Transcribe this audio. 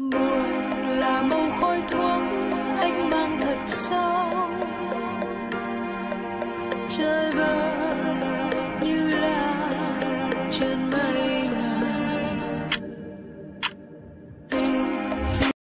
buồn là màu khói thuốc anh mang thật sâu. Trời